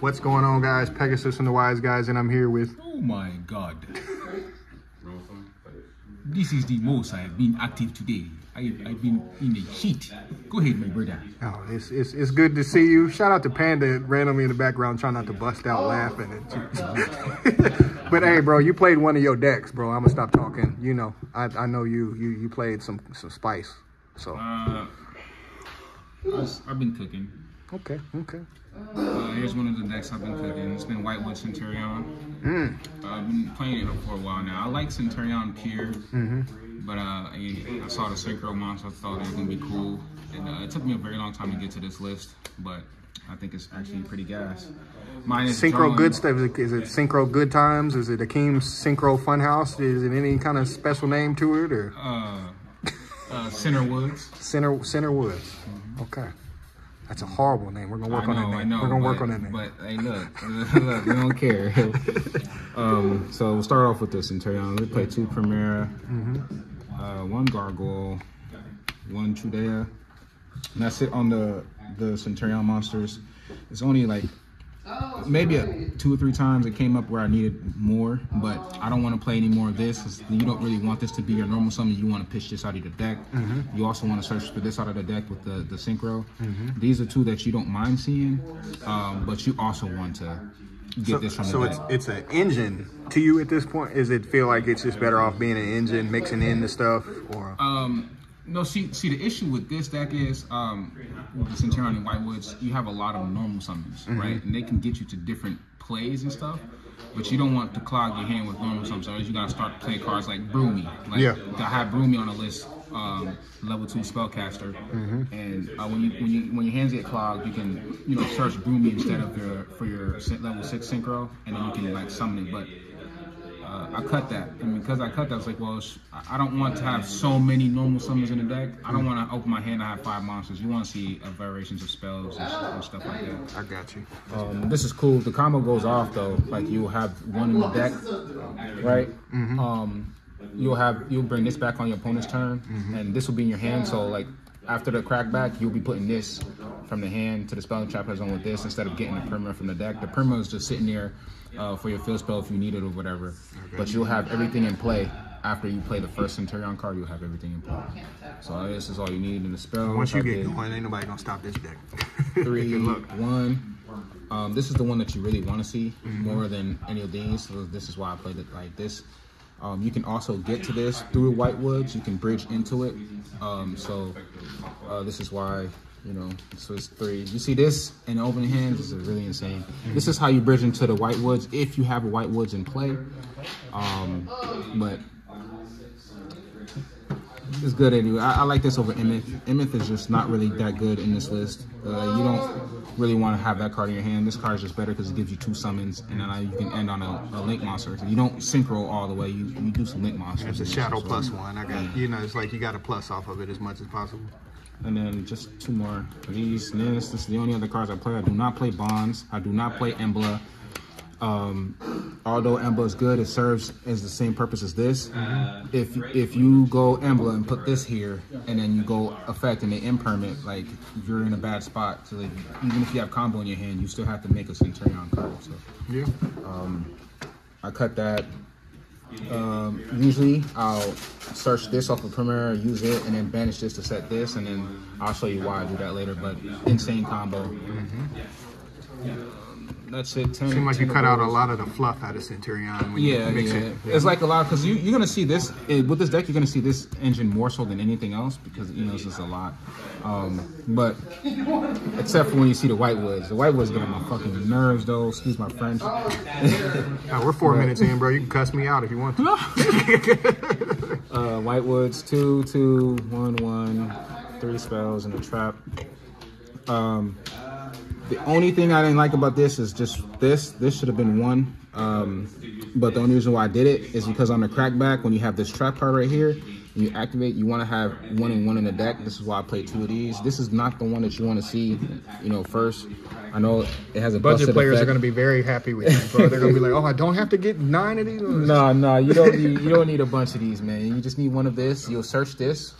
What's going on, guys? Pegasus and the Wise Guys, and I'm here with. Oh my god. This is the most I have been active today. I, I've been in the heat. Go ahead, my brother. Oh, it's, it's it's good to see you. Shout out to Panda randomly in the background, trying not to bust out laughing. And but hey, bro, you played one of your decks, bro. I'm gonna stop talking. You know, I, I know you you you played some some spice. So Uh, I've been cooking. okay, okay. Uh, here's one of the decks I've been cooking. It's been Whitewood Centurion. Uh, I've been playing it for a while now. I like Centurion Pure, but uh, I, I saw the Synchro monster. I thought it was gonna be cool, and uh, it took me a very long time to get to this list, but I think it's actually pretty gas. Mine is Synchro good stuff. Is it, is it Synchro Good Times? Is it Akeem's Synchro Funhouse? Is it any kind of special name to it or Uh, uh, Center Woods. Center Center Woods? Okay, that's a horrible name. We're gonna work I on that name. I know. We're gonna work on that name. But hey, look, look, we don't care. um, so we'll start off with the Centurion. We play two Primera, Mm-hmm. uh, one Gargoyle, one Trudea. And that's it on the the Centurion monsters. It's only like maybe a, two or three times it came up where I needed more, but I don't want to play any more of this. You don't really want this to be your normal summon. You want to pitch this out of the deck. Mm-hmm. You also want to search for this out of the deck with the, the synchro. These are two that you don't mind seeing, um, but you also want to get So, this from so the it's deck. it's an engine to you at this point. Is it feel like it's just better off being an engine, mixing in the stuff, or Um, no, see, see, the issue with this deck is, um, with the Centurion and Whitewoods, you have a lot of normal summons, Mm-hmm. right? And they can get you to different plays and stuff, but you don't want to clog your hand with normal summons. Otherwise, you gotta start to play cards like Broomy. Like, Yeah. I have Broomy on the list, um, level two spellcaster, Mm-hmm. and uh, when you when you when your hands get clogged, you can you know search Broomy instead of your for your level six synchro, and then you can like summon it, but uh, I cut that, and because I cut that, I was like, well, sh- I I don't want to have so many normal summons in the deck. I don't want to open my hand and have five monsters. You want to see uh, variations of spells and, and stuff like that. I got you. Um, this is cool. The combo goes off though. Like you'll have one in the deck, right? Um, you'll have you'll bring this back on your opponent's turn, and this will be in your hand. So like after the crackback, you'll be putting this from the hand to the spell trap zone with this instead of getting the perma from the deck. The perma is just sitting there uh, for your field spell if you need it or whatever. But you'll have everything in play. After you play the first Centurion card, you'll have everything in play. So this is all you need in the spell. Once you get going, ain't nobody gonna stop this deck. three, one. Um, this is the one that you really want to see more than any of these. So this is why I played it like this. Um, you can also get to this through Whitewoods. You can bridge into it. Um, so uh, this is why you know so it's three. You see this in open hands this is really insane. This is how you bridge into the Whitewoods if you have a Whitewoods in play. Um, but it's good anyway. I, I like this over Emeth. Emeth is just not really that good in this list. Uh, you don't really want to have that card in your hand. This card is just better because it gives you two summons, and then uh, you can end on a, a link monster. So you don't synchro all the way. You, you do some link monsters. It's a shadow so- plus one. I got you know. It's like you got a plus off of it as much as possible. And then just two more these. This, this is the only other cards I play. I do not play Bonds. I do not play Embla. Um, although Embla is good, it serves as the same purpose as this. If if you go Embla and put this here, and then you go effect and they impermit, like you're in a bad spot. So like, even if you have combo in your hand, you still have to make a Centurion card. So Yeah. I cut that. Um, usually I'll search this off of Primera, use it, and then banish this to set this, and then I'll show you why I do that later. But insane combo. Um, that's it. 10, Seems like you cut out a lot of the fluff out of Centurion when Yeah, you mix yeah. it. It's like a lot because you, you're gonna see this eh, with this deck. You're gonna see this engine more so than anything else because you know it's just a lot. Um, but except for when you see the white woods, the whitewoods get on my fucking nerves though. Excuse my French. Oh, we're four minutes in, bro. You can cuss me out if you want to. Uh, Whitewoods, two, two, one, one, three spells and a trap. Um, the only thing I didn't like about this is just this. This should have been one. Um, but the only reason why I did it is because on the crackback, when you have this trap card right here, you activate, you want to have one and one in the deck. This is why I play two of these. This is not the one that you want to see, you know, first. I know it has a Budget players effect. are going to be very happy with you, bro. They're going to be like, "Oh, I don't have to get nine of these." No, no, you don't need you don't need a bunch of these, man. You just need one of this. You'll search this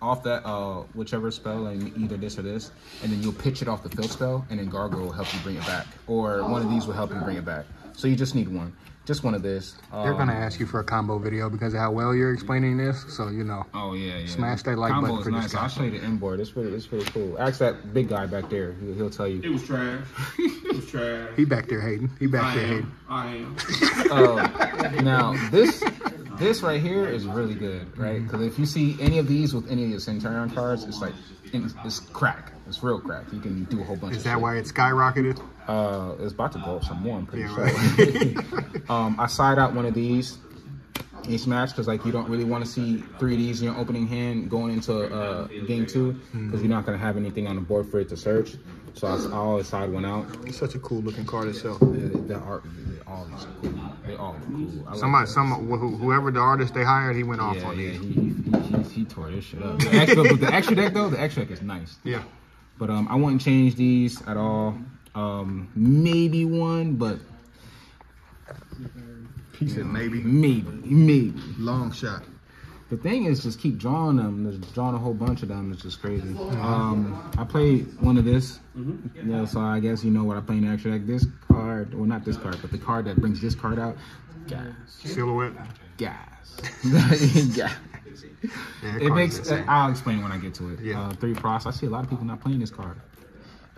off that uh whichever spell, and either this or this, and then you'll pitch it off the field spell, and then Gargoyle will help you bring it back, or one of these will help you bring it back. So you just need one, just one of this. They're Um, going to ask you for a combo video because of how well you're explaining this. So you know, Oh yeah, yeah. Smash that like Combo button is for this nice. guy. I'll show you the inboard. It's really, it's really cool. Ask that big guy back there. He'll, he'll tell you. It was trash. It was trash. he back there hating. He back I there hating. I am. Uh, now this this right here is really good, right? Because if you see any of these with any of your Centurion cards, it's like it's, crack. It's real crack. You can do a whole bunch Is of that shit. why it skyrocketed? Uh, it's about to go up some more. I'm pretty Yeah, sure. um, I side out one of these ace match because like you don't really want to see three of these in your opening hand going into uh, game two because you're not gonna have anything on the board for it to search. So I, I always side one out. It's such a cool looking card itself. The, the art, all look cool. They all cool. I Somebody, that. some wh- whoever the artist they hired, he went off on yeah, these. he, he, he, he tore this shit up. The extra, the extra deck though, the extra deck is nice. Yeah. But um, I wouldn't change these at all. Um, maybe one, but He said maybe. maybe, maybe. Long shot. The thing is, just keep drawing them. There's drawing a whole bunch of them. It's just crazy. Um, I played one of this. Yeah, so I guess you know what I play in the extra deck. This card, well, not this card, but the card that brings this card out. Gas, Silhouette. gas, gas. Yeah, It makes. is. I'll explain when I get to it. Yeah. Uh, three frost. I see a lot of people not playing this card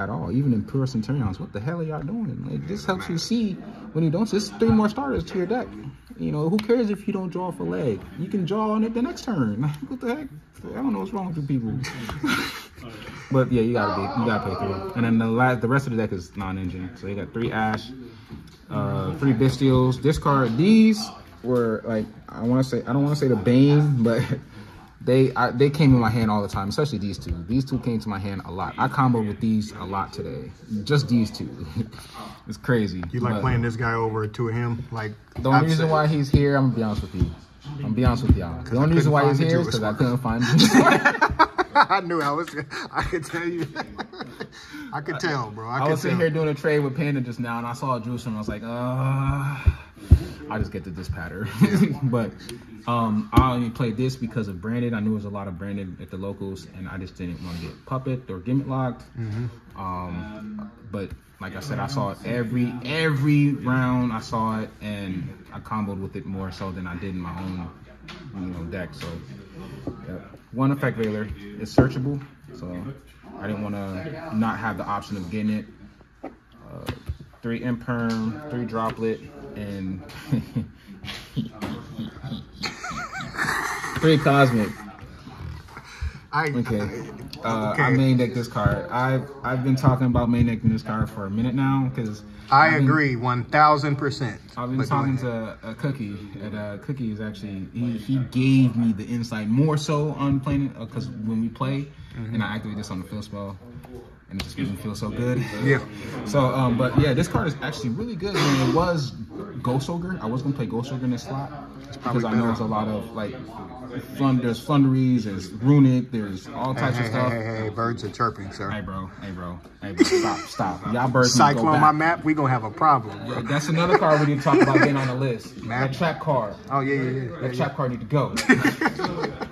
at all. Even in pure centurions. What the hell are y'all doing? Like this helps you see when you don't. It's three more starters to your deck. You know who cares if you don't draw for leg? You can draw on it the next turn. What the heck? I don't know what's wrong with you people. but yeah, you gotta be. You gotta play three. And then the last, the rest of the deck is non-engine. So you got three ash, uh, three bestials. This card, these were like I want to say I don't want to say the bane, but they I, they came in my hand all the time. Especially these two. These two came to my hand a lot. I comboed with these a lot today. Just these two. it's crazy. You like But playing this guy over to him? Like The only reason why he's here, I'm gonna be honest with you. I'm gonna be honest with y'all. The only reason why he's here is because I couldn't find. him. I knew I was. I could tell you. I could tell, bro. I, I could was sitting here doing a trade with Panda just now, and I saw a Jerusalem. And I was like, uh, I just get to this pattern. but um, I only played this because of branded. I knew there was a lot of branded at the locals, and I just didn't want to get puppet or gimmick locked. Um, but like I said, I saw it every every round. I saw it, and I comboed with it more so than I did in my own you know deck. So one effect veiler is searchable, so I didn't want to not have the option of getting it. Uh, three imperm, three droplet, and three cosmic. I, Okay. Uh, Okay. I main deck this card. I've I've been talking about main decking this card for a minute now because I agree, one thousand percent. I've been talking to a Cookie, and uh, Cookie is actually he, he gave me the insight more so on playing it because when we play, and I activate this on the field spell, and it just makes me feel so good. Yeah. So, um, but yeah, this card is actually really good. Man, it was Ghost Ogre. I was gonna play Ghost Ogre in this slot because I know there's a lot of like, flun- there's Flunderies, there's Runick, there's all types hey, of hey, stuff. hey, hey, birds are chirping, Hey, sir. bro, hey, bro, hey, bro, stop, stop. Y'all birds to go Cyclone my map, we gonna have a problem. Bro. That's another card we need to talk about getting on the list. Map? That trap card. Oh yeah, yeah, yeah. That yeah, trap card need to go.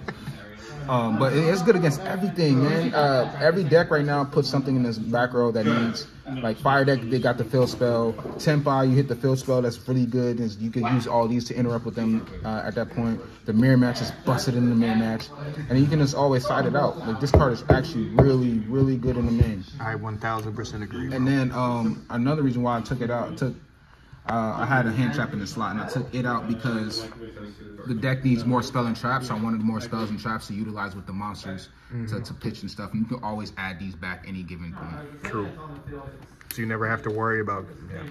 um, but it- it's good against everything, man. Uh, every deck right now puts something in this back row that needs. Like fire deck, they got the field spell. Tenpai, you hit the field spell. That's really good. Is you can use all these to interrupt with them uh, at that point. The mirror match is busted in the mirror match, and you can just always side it out. Like this card is actually really, really good in the main. I one thousand percent agree. And then um, another reason why I took it out, took uh, I had a hand trap in the slot, and I took it out because the deck needs more spell and traps. So I wanted more spells and traps to utilize with the monsters to, to pitch and stuff. And you can always add these back any given point. True. So you never have to worry about. Yeah.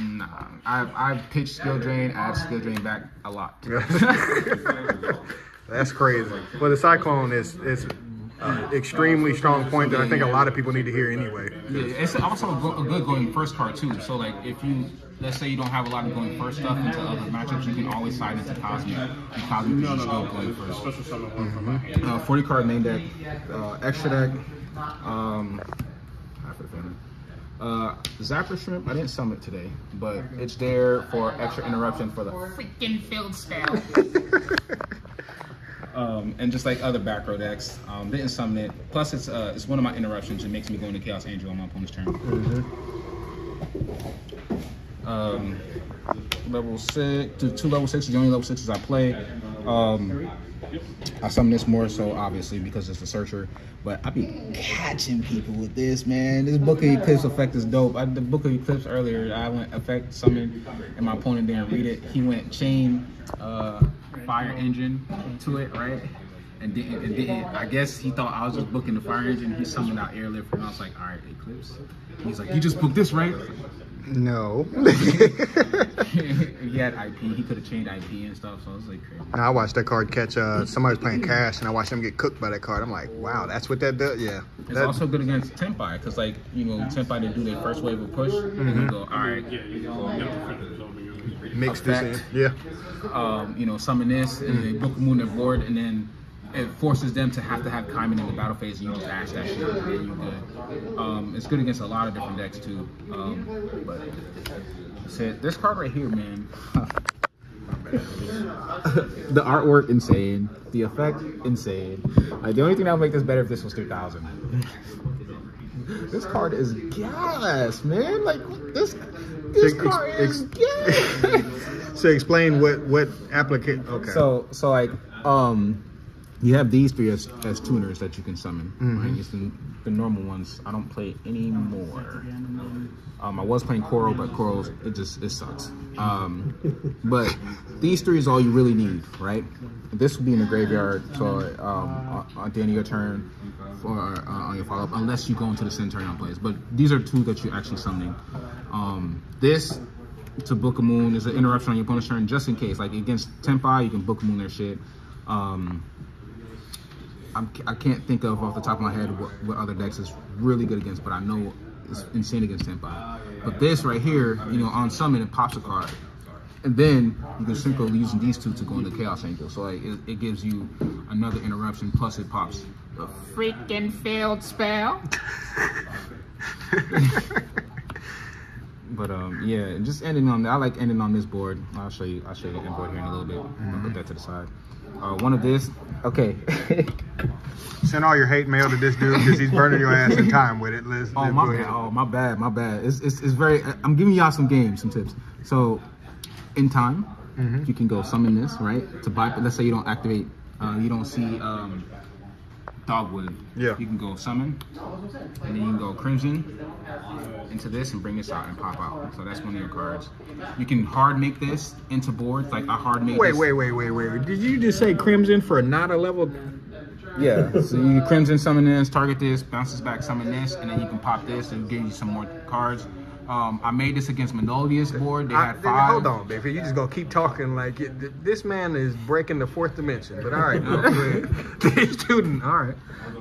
Nah, I've I've pitched skill drain, add skill drain back a lot. That's crazy. Well, the cyclone is is uh, extremely strong point that I think a lot of people need to hear anyway. Yeah, it's also a, good going first card too. So like if you let's say you don't have a lot of going first stuff into other matchups, you can always side into Cosmic. And Cosmic No, is no, just good going no. first. Special summon one from my hand. Uh, 40 card main deck, uh, extra deck, um, half the family. Uh, Zapper Shrimp, I didn't summon it today, but it's there for extra interruption for the freaking field spell. um, and just like other back row decks, um, didn't summon it. Plus, it's uh, it's one of my interruptions. It makes me go into Chaos Angel on my opponent's turn. Um, level two level sixes, the only level sixes I play. Um, I summon this more so obviously because it's a searcher, but I be catching people with this man. This Book of Eclipse effect is dope. I, the Book of Eclipse earlier, I went effect summon, and my opponent didn't read it. He went chain uh, fire engine to it, right? And didn't, and didn't. I guess he thought I was just booking the fire engine. He summoned out airlift, and I was like, all right, Eclipse. He's like, you just booked this, right? No. he had IP. He could have changed IP and stuff. So I was like, crazy. I watched that card catch. Uh, somebody was playing cash, and I watched them get cooked by that card. I'm like, wow, that's what that does. Yeah. It's That- also good against Tenpai because, like, you know, Tenpai to do their first wave of push, and you go, all right, Yeah, you can get the feathers over your mix this in. effect. Yeah. um, you know, summon this, and they book a moon their board, and then it forces them to have to have Kaiman in the battle phase, and you just ash that shit, and you're good. Um, it's good against a lot of different decks too. Um, but that's it. This card right here, man. the artwork insane, the effect insane. Like the only thing that would make this better if this was 3000. this card is gas, man. Like this, this Ex- card ex- is gas. So explain what what applicant. Okay. So so like um you have these three as, as tuners that you can summon. Right? It's the, the normal ones. I don't play anymore. Um, I was playing Coral, but Coral's it just it sucks. Um, but these three is all you really need, right? This will be in the graveyard for um, on- at the end of your turn for uh, on your follow up, unless you go into the Centurion plays. But these are two that you're actually summoning. Um, this to book a moon is an interruption on your opponent's turn just in case. Like against Tenpai, you can book a moon their shit. Um, I'm, I can't think of off the top of my head what, what other decks is really good against, but I know it's insane against Tenpai. But this right here, you know, on summon it pops a card. And then you can synchro using these two to go into Chaos Angel. So like it, it gives you another interruption plus it pops a freaking failed spell. But um, yeah, just ending on. That. I like ending on this board. I'll show you. I'll show you the end board here in a little bit. I'll put that to the side. Uh, one of this. Okay. Send all your hate mail to this dude because he's burning your ass in time with it. Let's, oh my bad. Oh my bad. My bad. It's, it's it's very. I'm giving y'all some games, some tips. So, in time, Mm-hmm. you can go summon this right to buy. Let's say you don't activate. Uh, you don't see um, dogwood. Yeah. You can go summon, and then you can go crimson into this and bring this out and pop out. So that's one of your cards. You can hard make this into boards. Like I hard made. Wait, this. wait, wait, wait, wait. Did you just say Crimson for not a level? Yeah. so you crimson summon this, target this, bounces back, summon this, and then you can pop this and give you some more cards. Um, I made this against Melodious board. They I, had five. hold on, baby. You just gonna keep talking like it, this man is breaking the fourth dimension. But all right, no, student. All right.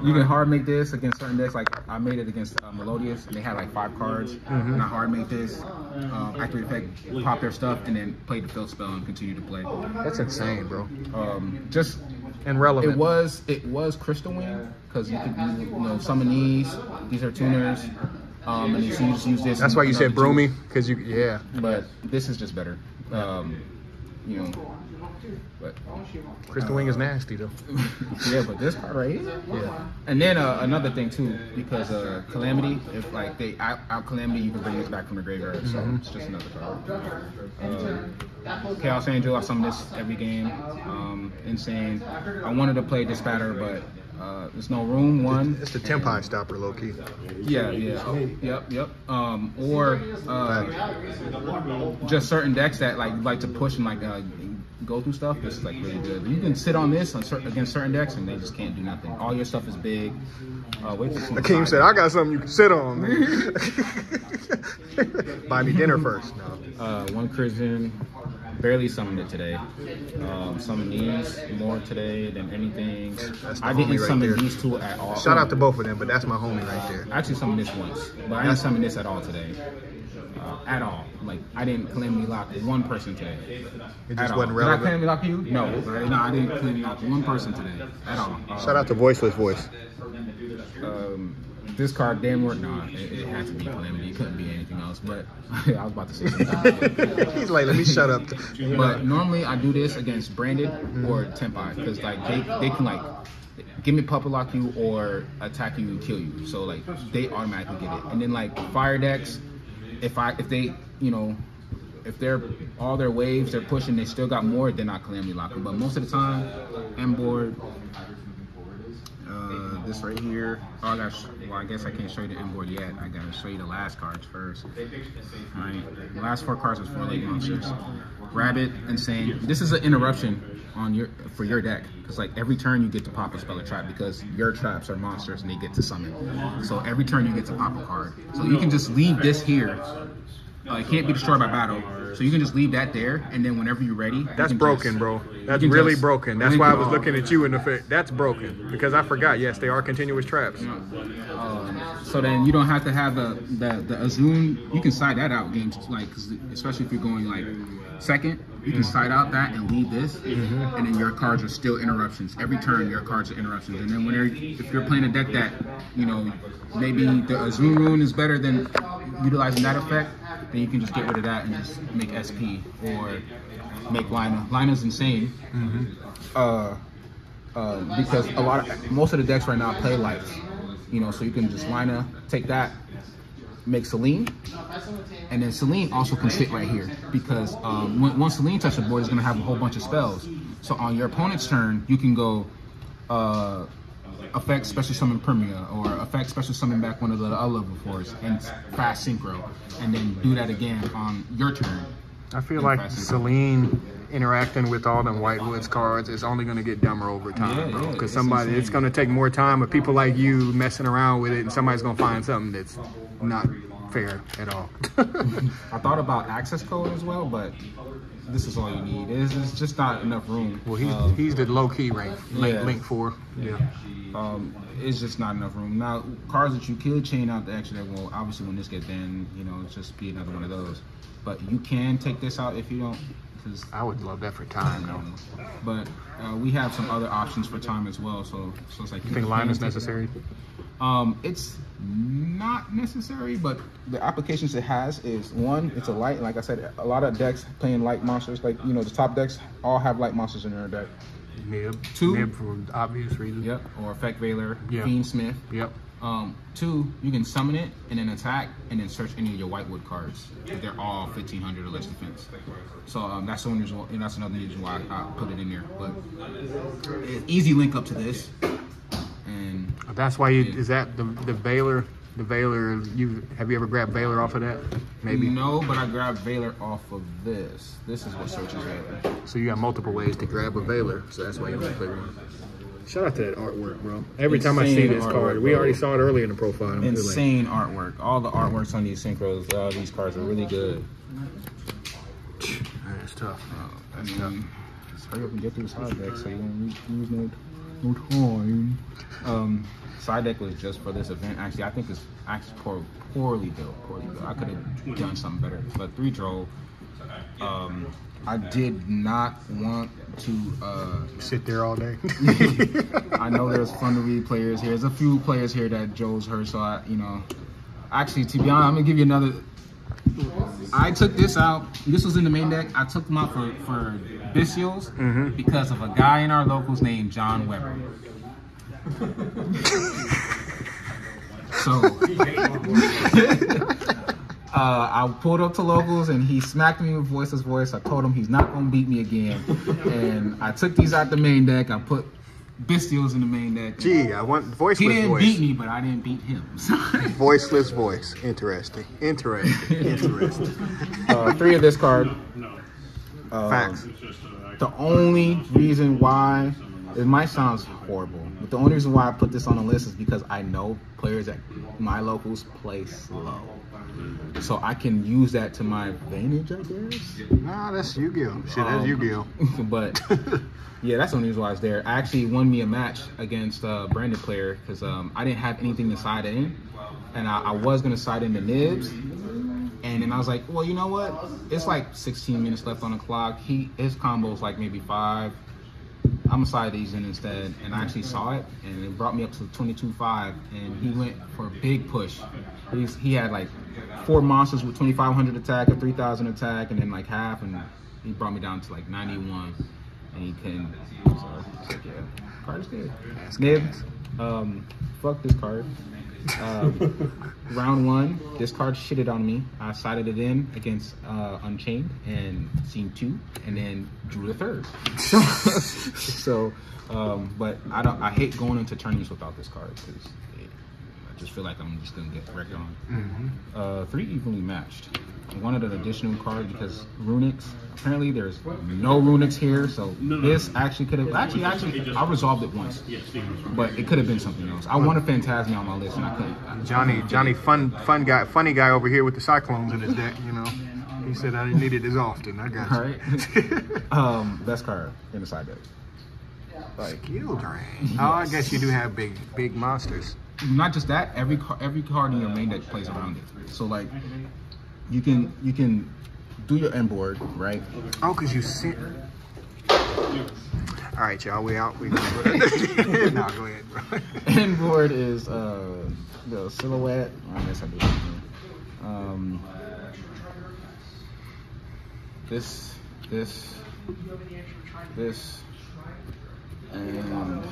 You can hard make this against certain decks. Like I made it against uh, Melodious, and they had like five cards. And I hard made this, um, activate effect, pop their stuff, and then play the field spell and continue to play. That's insane, bro. Um, just And relevant. it was it was Crystal Wing because you could you know summon these. These are tuners. Um, and you can just use this. That's why you said broomy, because you, yeah. but this is just better. Um, you know, but Crystal Wing is nasty though. yeah, but this part right here. Yeah. And then uh, another thing too, because uh, calamity, if like they out, out calamity, you can bring this back from the graveyard. So it's just another card. Um, Chaos Angel, I summon this every game. Um, insane. I wanted to play this batter, but uh, there's no room. One. It's the Tenpai stopper, low key. Yeah, yeah, yep, yep. Um, or uh, just certain decks that like like to push and like uh, go through stuff. Is like really good. You can sit on this on cer- against certain decks and they just can't do nothing. All your stuff is big. Uh, wait some Akeem said, I got something you can sit on. Buy me dinner first. No. uh, one Christian, barely summoned it today. Um, summoned these more today than anything. That's I didn't right summon there. these two at all. Shout out to both of them, but that's my homie right there. I actually summoned this once, but I didn't summon this at all today. Uh, at all. Like I didn't calamity lock one person today. It just wasn't Did I relevant. calamity lock you? No, right? no, I didn't calamity lock one person today at all. Shout out to Voiceless Voice. um, this card, damn work, nah, it, it had to be calamity. It couldn't be anything else. But I was about to say something. He's like, let me shut up. But normally I do this against branded or Tenpai because like they, they can like give me puppet lock you or attack you and kill you. So like they automatically get it. And then like fire decks, if I if they you know if they're all their waves they're pushing they still got more then I calamity lock them. But most of the time M board. This right here. Oh, I got. Well, I guess I can't show you the inboard yet. I gotta show you the last cards first. The last four cards was four leg monsters. Rabbit, insane. This is an interruption on your for your deck because like every turn you get to pop a spell or trap because your traps are monsters and they get to summon. So every turn you get to pop a card. So you can just leave this here. Uh, it can't be destroyed by battle. So you can just leave that there, and then whenever you're ready, That's can broken, just- bro. That's really just broken. That's why I was looking at you in the face. That's broken because I forgot. Yes, they are continuous traps. Um, so then you don't have to have the the, the Azun. You can side that out games like 'cause especially if you're going like second, you can side out that and leave this, and then your cards are still interruptions. Every turn, your cards are interruptions. And then when you're, if you're playing a deck that you know maybe the Azun rune is better than utilizing that effect, then you can just get rid of that and just make SP or make Lina. Lina's insane. Uh, uh, because a lot of most of the decks right now play lights, you know, so you can just line up, take that, make Celine, and then Celine also can sit right here because um, when, once Celine touches the board, it's gonna have a whole bunch of spells. So on your opponent's turn, you can go uh, affect special summon Primera or affect special summon back one of the other level fours and fast synchro, and then do that again on your turn. I feel like Celine interacting with all them Whitewoods cards is only going to get dumber over time, Yeah, bro. Because it's somebody, it's going to take more time of people like you messing around with it, and somebody's going to find something that's not fair at all. I thought about access code as well, but this is all you need. It's, it's just not enough room. well, he's Um, he's the low key rank, link, yeah. link four. Yeah. um, it's just not enough room. Now, cars that you could chain out the extra that will obviously when this gets banned, you know, it's just be another one of those. But you can take this out if you don't, because I would love that for time, though. but uh, we have some other options for time as well. So, so it's like You think line is necessary? Um, it's not necessary, but the applications it has is one, it's a light. Like I said, a lot of decks playing light monsters, like you know, the top decks all have light monsters in their deck. Nib. Two. Nib for obvious reasons. Yep. Or Effect Veiler, Yeah. Fiend Smith. Yep. Um, two, you can summon it and then attack and then search any of your Whitewood cards. They're all 1500 or less defense. So um, that's the one reason. And that's another reason why I, I put it in there. But easy link up to this. And That's why you is that the the Veiler the Veiler you have you ever grabbed Veiler off of that? Maybe. no, but I grabbed Veiler off of this. This is what searches Veiler. So you got multiple ways to grab a Veiler. So that's why you want to play one. Shout out to that artwork, bro. Every time I see this artwork, card, we bro. already saw it earlier in the profile. I'm just like, Insane artwork. All the artworks on these synchros, uh, these cards are really good. Man, it's tough. I mean, just hurry up and get through the side deck so you don't lose no, no time. Um, side deck was just for this event. Actually, I think it's actually poor, poorly built. Poorly built. I could have done something better. But three draw. Um, I did not want to. Uh, Sit there all day. I know there's fun to read players here. There's a few players here that Joe's hurt, so I, you know. Actually, to be honest, I'm gonna give you another. I took this out. This was in the main deck. I took them out for for Bestials because of a guy in our locals named John Weber. so uh, I pulled up to locals and he smacked me with voiceless voice. I told him he's not gonna beat me again, and I took these out the main deck. I put Bestials in the main deck. Gee, I want voiceless voice. he voiceless didn't voice. beat me, but I didn't beat him. Voiceless voice. Interesting. Interesting. Interesting. uh, three of this card. No, Uh, Facts. it's just The only reason why it might sound horrible, but the only reason why I put this on the list is because I know players at my locals play slow. so I can use that to my advantage, I guess. Nah, that's Yu-Gi-Oh. Shit, that's Um, Yu-Gi-Oh. but yeah, that's the only reason why I was there. I actually won me a match against a branded player because um, I didn't have anything to side in, and I, I was gonna side in the nibs, and then I was like, well, you know what? It's like 16 minutes left on the clock. He his combo's like maybe five. I'm gonna side these in instead, and I actually saw it, and it brought me up to 22.5, and he went for a big push. He's, he had like four monsters with 2,500 attack or 3,000 attack, and then like half, and he brought me down to like 91, and he couldn't. So, yeah, card is good. Nib, um, fuck this card. Um, round one, this card shitted on me. I sided it in against uh, Unchained and Scene two, and then drew the third. so, um, but I don't. I hate going into tournaments without this card because I just feel like I'm just gonna get wrecked on. Uh, three evenly matched. I wanted an additional card because Runicks. Apparently, there's no Runicks here, so No, no. this actually could have. Actually, actually, I resolved it once, but it could have been something else. I wanted Phantasma on my list, and I couldn't. Johnny, Johnny, fun, fun guy, funny guy over here with the Cyclones in his deck. You know, he said I didn't need it as often. I got you. All right. um, best card in the side deck. Like Skill drain. Oh, I guess you do have big, big monsters. not just that, every car, every card in your main deck plays around it. So like, you can you can do your end board right. Oh, cause you sent. All right, y'all, we out. We. no, go ahead, bro. end board is uh the silhouette. I guess I do. Um, this this this and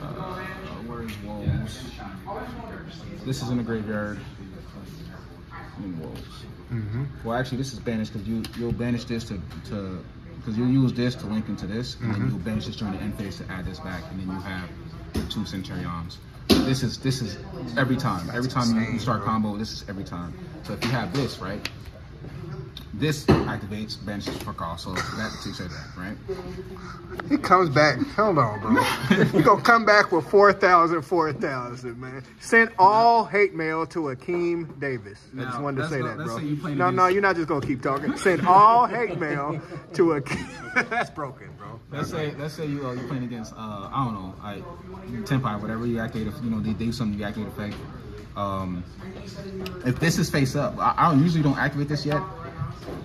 uh, where's wolves? This is in the graveyard. Wolves. hmm Well, actually, this is banished because you you'll banish this to to because you'll use this to link into this, and then Mhm. you'll banish this during the end phase to add this back, and then you have your two Centurions. This is this is every time. Every time you, start combo, this is every time. So if you have this right, this activates banishes fuck off. So that takes care of that, right? He comes back. Hold on, bro. you gonna come back with 4,000, 4,000, man. Send all hate mail to Akeem Davis. I just wanted to say that, bro. say you playing No, no, you're not just gonna keep talking. Send all hate mail to Akeem. That's broken, bro. Let's say let's say you uh, you're playing against uh I don't know I Tenpai whatever you activate you know they do something you activate effect. Um, if this is face up, I, I usually don't activate this yet.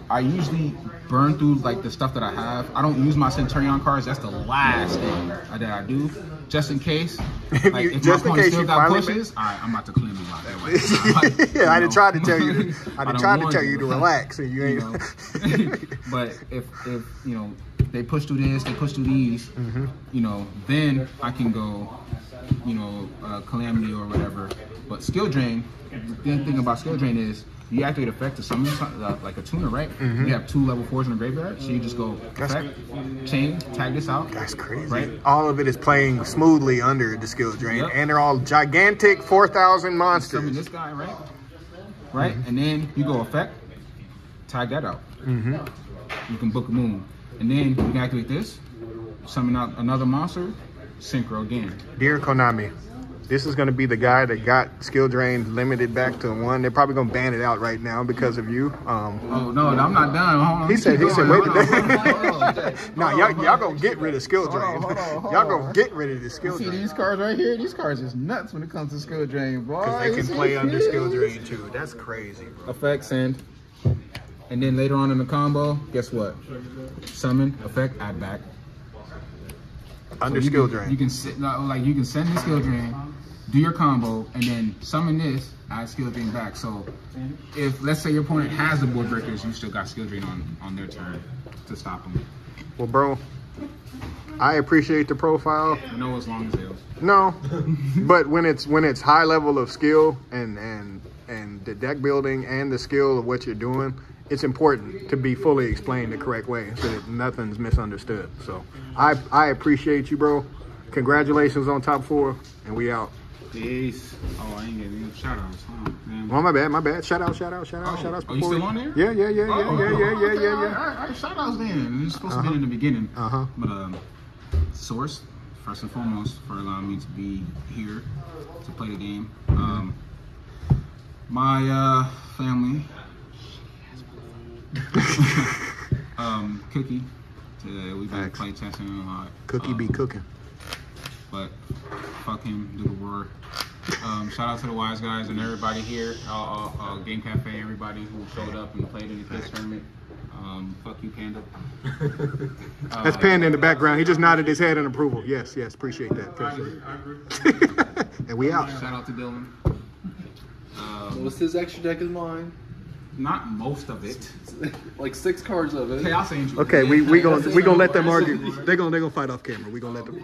I usually burn through like the stuff that I have. I don't use my Centurion cards. That's the last thing that I do, just in case. Like you- if just in my case still you got pushes, all right, I'm about to clean you out that way. yeah, I done tried to tell you. To, I done tried to tell you to relax, and you you ain't. know. but if if you know they push through this, they push through these, Mm-hmm. you know, then I can go, you know, uh, calamity or whatever. But skill drain, the thing about skill drain is you activate effect to summon uh, like a tuner, right? You have two level fours in the graveyard, so you just go Mm-hmm. That's- effect, chain, tag this out. That's crazy. Right? All of it is playing smoothly under the skill drain, Yep. and they're all gigantic 4,000 monsters. Summon monsters. this guy, right? Right, and then you go effect, tag that out. Mm-hmm. You can book a moon, and then you can activate this, summon out another monster, synchro again. Dear Konami, this is going to be the guy that got skill drain limited back to one. They're probably going to ban it out right now because of you. Um, Oh no, I'm not done. Hold on. He said- he said, wait a Hold on, minute. hold on, hold on. no, Hold y'all, y'all gonna get rid of skill drain. on, hold on, hold y'all on. gonna get rid of the skill drain. See these cards right here? These cards is nuts when it comes to skill drain, boy. because they can play under skill drain too. That's crazy, bro. Effect send, and then later on in the combo, guess what? Summon effect add back. Under So you skill can- drain. You can sit like you can send the skill drain, do your combo, and then summon this, add skill drain back. So if let's say your opponent has the board breakers, you still got skill drain on on their turn to stop them. well, bro, I appreciate the profile. No, as long as they. No, but when it's when it's high level of skill and and and the deck building and the skill of what you're doing, it's important to be fully explained the correct way so that nothing's misunderstood. So I I appreciate you, bro. Congratulations on top four, and we out. Peace. Oh, I ain't getting shout outs. Huh? Well, my bad, my bad. Shout out, shout out, shout out, Oh, shout outs. are you still on there? Yeah, yeah, yeah, yeah, Oh, yeah, yeah, yeah, yeah, right, yeah. all right, all right. Shout outs then. It's supposed to be in the beginning. Uh-huh. But um, source first and foremost for allowing me to be here to play the game. Um, My uh, family. um, Cookie. Today we've been Facts. play testing a lot. Cookie um, be cooking. But fuck him, do the word. Um, shout out to the wise guys and everybody here, uh, uh, uh, Game Cafe, everybody who showed up and played in the kids tournament. Um, fuck you, Panda. Uh, That's Panda in the background. He just nodded his head in approval. Yes, yes, appreciate that. I Appreciate agree. I agree. and we out. Shout out to Dylan. Um, What's his extra deck is mine? Not most of it. like six cards of it. Chaos Angel. Okay, we we gonna we gonna let them argue. They gonna they gonna fight off camera. We gonna let them.